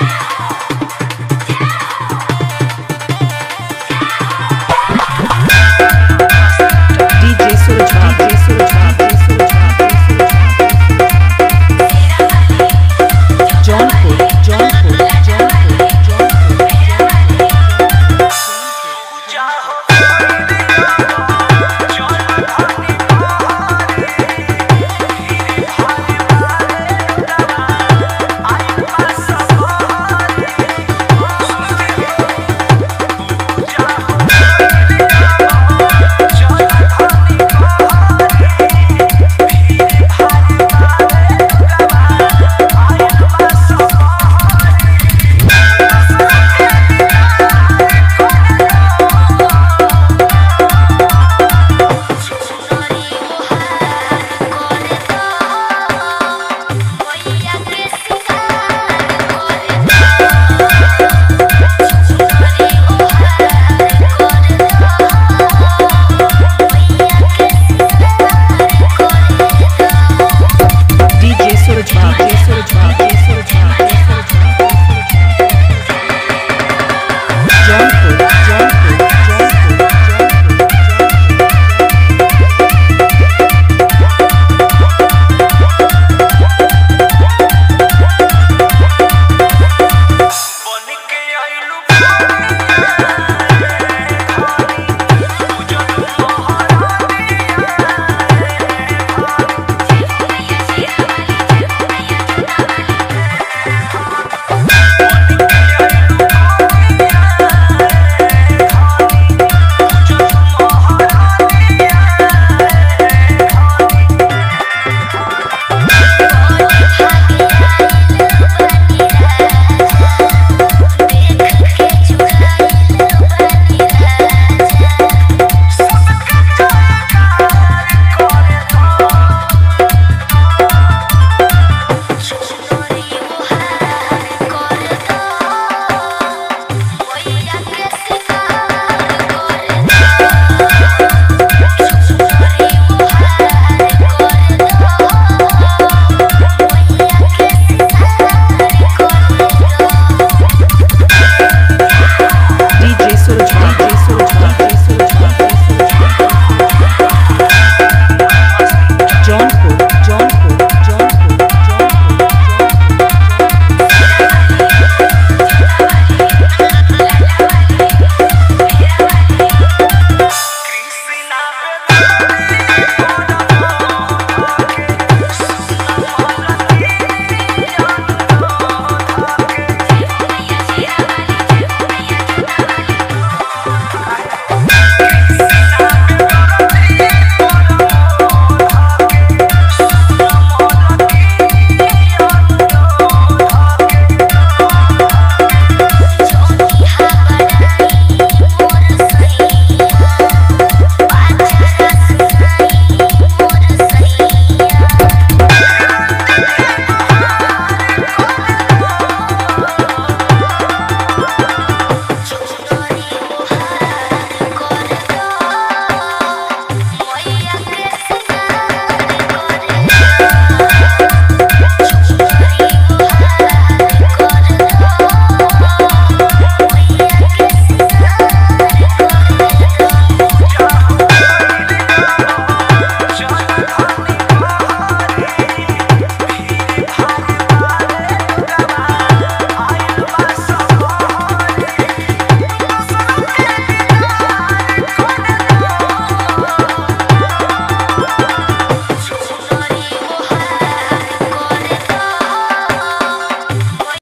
Yeah.